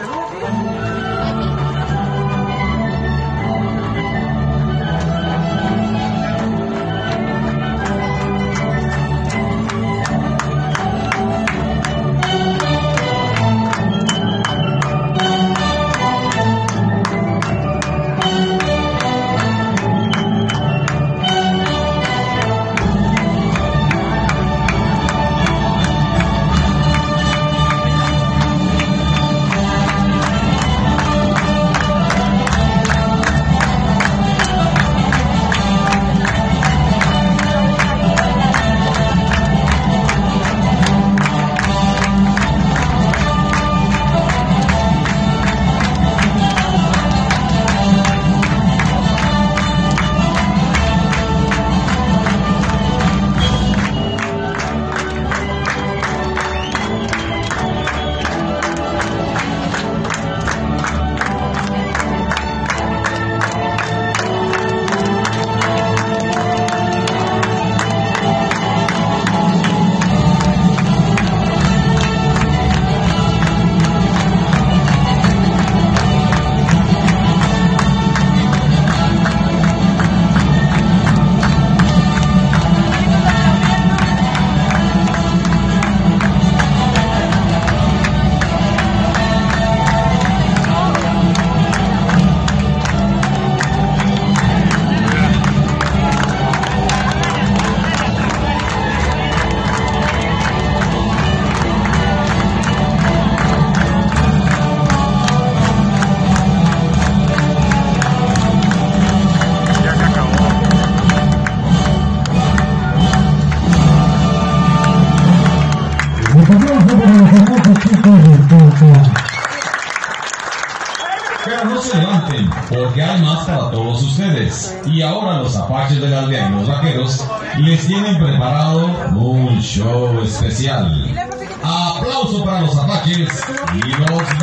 ですけど。Se levanten, porque hay más para todos ustedes. Y ahora los apaches de la aldea y los vaqueros les tienen preparado un show especial. Aplauso para los apaches y los